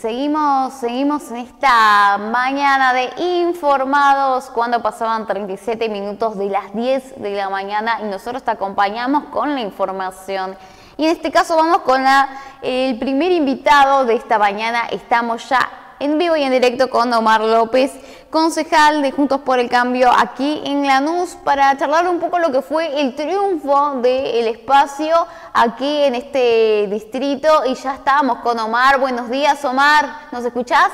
seguimos, seguimos en esta mañana de informados cuando pasaban 37 minutos de las 10 de la mañana y nosotros te acompañamos con la información. Y en este caso vamos con el primer invitado de esta mañana. Estamos ya en vivo y en directo con Omar López, concejal de Juntos por el Cambio aquí en Lanús, para charlar un poco lo que fue el triunfo del espacio aquí en este distrito. Y ya estamos con Omar. Buenos días, Omar. ¿Nos escuchás?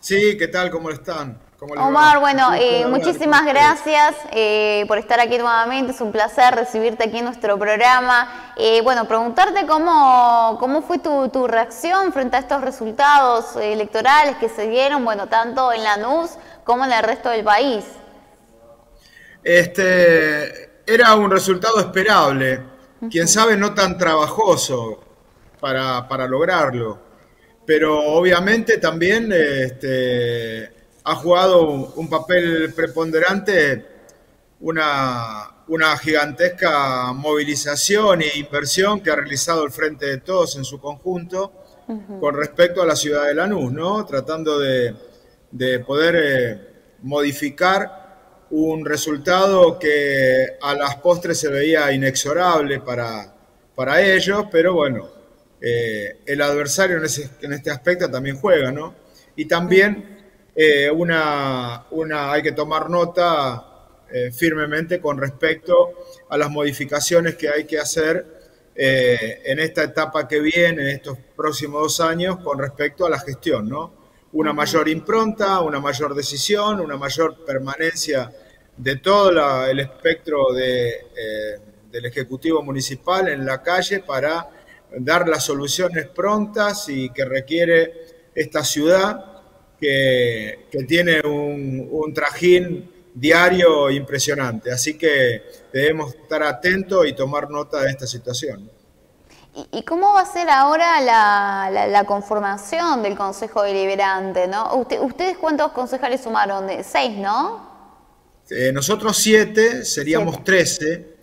Sí, ¿qué tal? ¿Cómo están? Omar, bueno, eh, muchísimas gracias eh, por estar aquí nuevamente, es un placer recibirte aquí en nuestro programa. Eh, bueno, preguntarte cómo, cómo fue tu, tu, reacción frente a estos resultados electorales que se dieron, bueno, tanto en Lanús como en el resto del país. Este, era un resultado esperable, quién sabe no tan trabajoso para, para lograrlo, pero obviamente también... Este, ha jugado un papel preponderante una, una gigantesca movilización e inversión que ha realizado el Frente de Todos en su conjunto con respecto a la ciudad de Lanús, ¿no? tratando de, poder eh, modificar un resultado que a las postres se veía inexorable para, para ellos, pero bueno, eh, el adversario en, en, este aspecto también juega, ¿no? Y también eh, una, una, hay que tomar nota eh, firmemente con respecto a las modificaciones que hay que hacer eh, en esta etapa que viene, en estos próximos dos años, con respecto a la gestión, ¿no? Una mayor impronta, una mayor decisión, una mayor permanencia de todo el espectro de, del Ejecutivo Municipal en la calle para dar las soluciones prontas y que requiere esta ciudad que, tiene un, trajín diario impresionante. Así que debemos estar atentos y tomar nota de esta situación. ¿Y cómo va a ser ahora la, conformación del Consejo Deliberante? ¿no? ¿Ustedes cuántos concejales sumaron? Seis, ¿no? Eh, nosotros siete, seríamos trece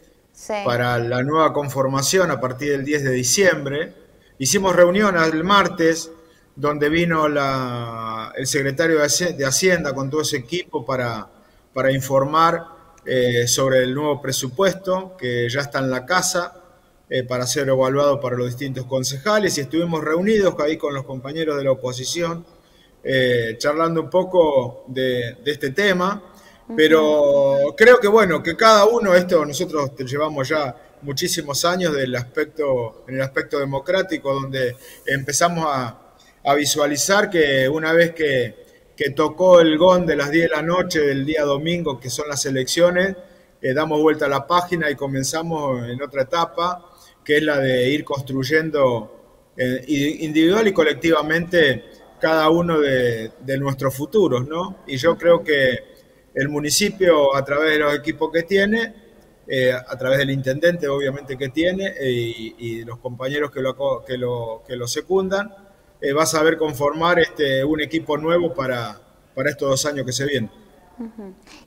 para la nueva conformación a partir del 10 de diciembre. Hicimos reunión el martes donde vino el secretario de Hacienda con todo ese equipo para, para informar eh, sobre el nuevo presupuesto que ya está en la casa eh, para ser evaluado para los distintos concejales. Y estuvimos reunidos ahí con los compañeros de la oposición eh, charlando un poco de, de, este tema, pero creo que bueno, que cada uno, esto nosotros llevamos ya muchísimos años del aspecto, en el aspecto democrático, donde empezamos a, a visualizar que una vez que, tocó el gong de las 10 de la noche del día domingo, que son las elecciones, eh, damos vuelta a la página y comenzamos en otra etapa, que es la de ir construyendo eh, individual y colectivamente cada uno de, nuestros futuros, ¿no? Y yo creo que el municipio, a través de los equipos que tiene, eh, a través del intendente, obviamente, que tiene, y, los compañeros que lo, que lo, que lo secundan, eh, vas a ver conformar este, un equipo nuevo para, para estos dos años que se vienen.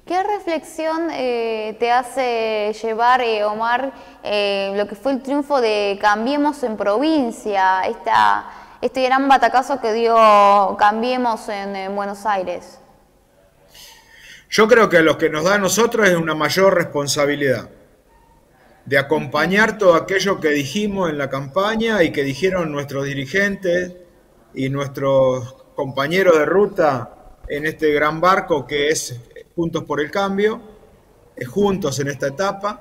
¿Qué reflexión eh, te hace llevar, eh, Omar, lo que fue el triunfo de Cambiemos en provincia, esta, este gran batacazo que dio Cambiemos en, Buenos Aires? Yo creo que lo que nos da a nosotros es una mayor responsabilidad de acompañar todo aquello que dijimos en la campaña y que dijeron nuestros dirigentes, y nuestros compañeros de ruta en este gran barco que es Juntos por el Cambio, juntos en esta etapa,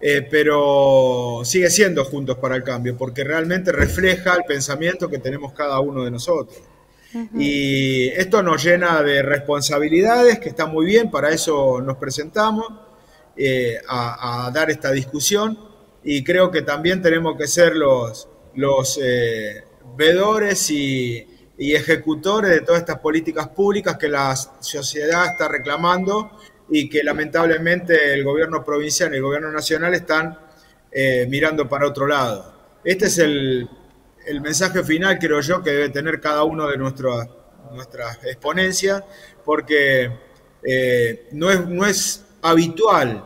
eh, pero sigue siendo Juntos para el Cambio, porque realmente refleja el pensamiento que tenemos cada uno de nosotros. Y esto nos llena de responsabilidades, que está muy bien, para eso nos presentamos eh, a, dar esta discusión, y creo que también tenemos que ser los, los eh, vedores y, ejecutores de todas estas políticas públicas que la sociedad está reclamando y que lamentablemente el gobierno provincial y el gobierno nacional están eh, mirando para otro lado. Este es el, mensaje final, creo yo, que debe tener cada uno de nuestras exponencias, porque eh, no, es, no es habitual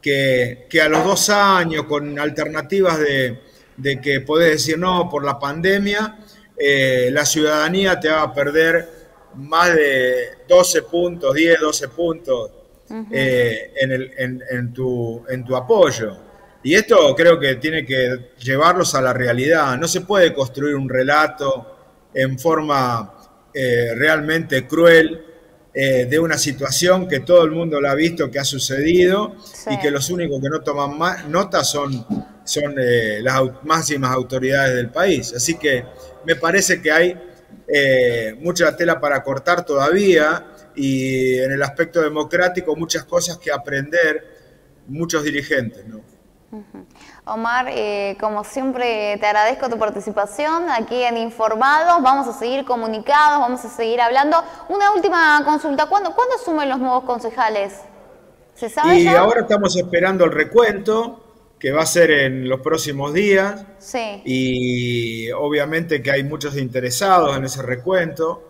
que, que a los dos años, con alternativas de de que podés decir no por la pandemia, eh, la ciudadanía te va a perder más de 12 puntos, 10, 12 puntos eh, en, tu, en tu apoyo. Y esto creo que tiene que llevarlos a la realidad. No se puede construir un relato en forma eh, realmente cruel eh, de una situación que todo el mundo la ha visto que ha sucedido y que los únicos que no toman más, nota son, son eh, las máximas autoridades del país. Así que me parece que hay eh, mucha tela para cortar todavía y en el aspecto democrático muchas cosas que aprender muchos dirigentes. ¿no? Omar, eh, como siempre te agradezco tu participación aquí en Informados, vamos a seguir comunicados, vamos a seguir hablando. Una última consulta, ¿cuándo, ¿cuándo asumen los nuevos concejales? ¿Se sabe y ahora estamos esperando el recuento, que va a ser en los próximos días. Sí. Y obviamente que hay muchos interesados en ese recuento,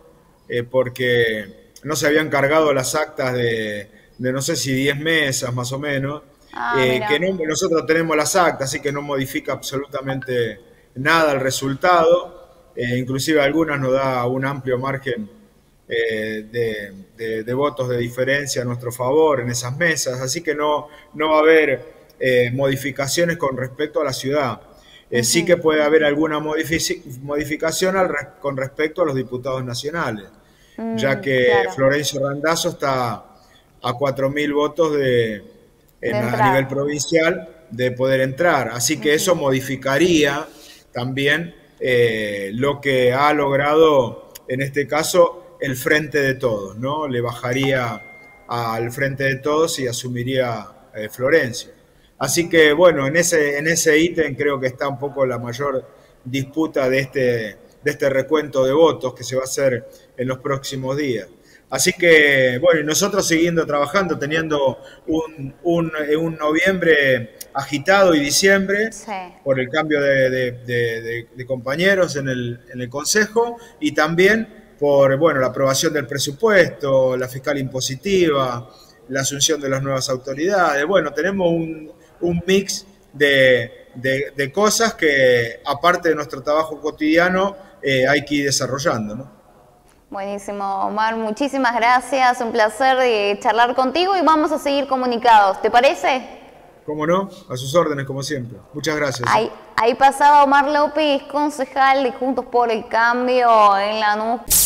eh, porque no se habían cargado las actas de, de no sé si 10 mesas más o menos Ah, eh, que nosotros tenemos las actas, así que no modifica absolutamente nada el resultado, eh, inclusive algunas nos da un amplio margen eh, de, votos de diferencia a nuestro favor en esas mesas, así que no, no va a haber modificaciones con respecto a la ciudad. Sí que puede haber alguna modificación con respecto a los diputados nacionales, ya mm, que Florencio Randazzo está a 4.000 votos de, a nivel provincial de poder entrar. Así que eso modificaría también eh, lo que ha logrado, en este caso, el frente de todos, ¿no? Le bajaría al frente de todos y asumiría eh, Florencia. Así que, bueno, en ese, en ese ítem creo que está un poco la mayor disputa de este, de este recuento de votos que se va a hacer en los próximos días. Así que, bueno, nosotros siguiendo trabajando, teniendo un, un, un noviembre agitado y diciembre por el cambio de, compañeros en el, en el, Consejo y también por bueno, la aprobación del presupuesto, la fiscal impositiva, la asunción de las nuevas autoridades. Bueno, tenemos un, un mix de, cosas que, aparte de nuestro trabajo cotidiano, eh, hay que ir desarrollando. ¿no? Buenísimo, Omar, muchísimas gracias, un placer de charlar contigo y vamos a seguir comunicados, ¿te parece? Cómo no, a sus órdenes como siempre. Muchas gracias. Ahí, ahí pasaba Omar López, concejal de Juntos por el Cambio en la NUP.